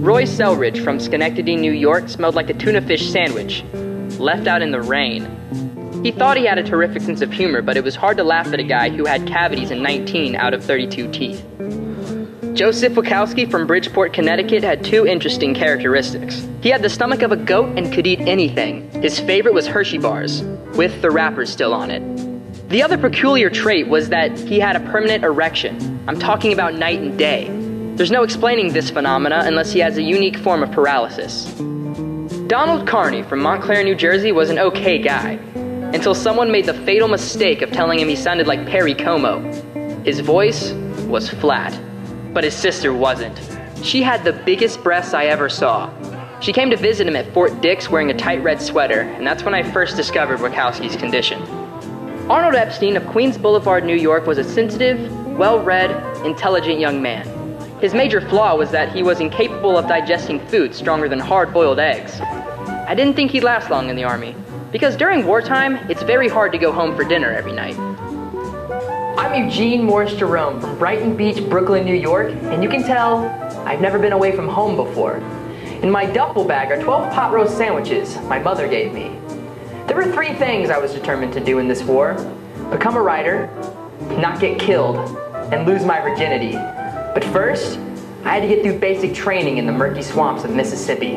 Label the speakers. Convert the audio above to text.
Speaker 1: Roy Selridge from Schenectady, New York smelled like a tuna fish sandwich, left out in the rain. He thought he had a terrific sense of humor, but it was hard to laugh at a guy who had cavities in 19 out of 32 teeth. Joseph Wykowski from Bridgeport, Connecticut had two interesting characteristics. He had the stomach of a goat and could eat anything. His favorite was Hershey bars, with the wrappers still on it. The other peculiar trait was that he had a permanent erection. I'm talking about night and day. There's no explaining this phenomena unless he has a unique form of paralysis. Donald Carney from Montclair, New Jersey was an okay guy, until someone made the fatal mistake of telling him he sounded like Perry Como. His voice was flat, but his sister wasn't. She had the biggest breasts I ever saw. She came to visit him at Fort Dix wearing a tight red sweater, and that's when I first discovered Wykowski's condition. Arnold Epstein of Queens Boulevard, New York was a sensitive, well read, intelligent young man. His major flaw was that he was incapable of digesting food stronger than hard boiled eggs. I didn't think he'd last long in the Army, because during wartime, it's very hard to go home for dinner every night. I'm Eugene Morris Jerome from Brighton Beach, Brooklyn, New York, and you can tell I've never been away from home before. In my duffel bag are 12 pot roast sandwiches my mother gave me. There were three things I was determined to do in this war become a writer, not get killed, and lose my virginity. But first, I had to get through basic training in the murky swamps of Mississippi.